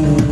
Thank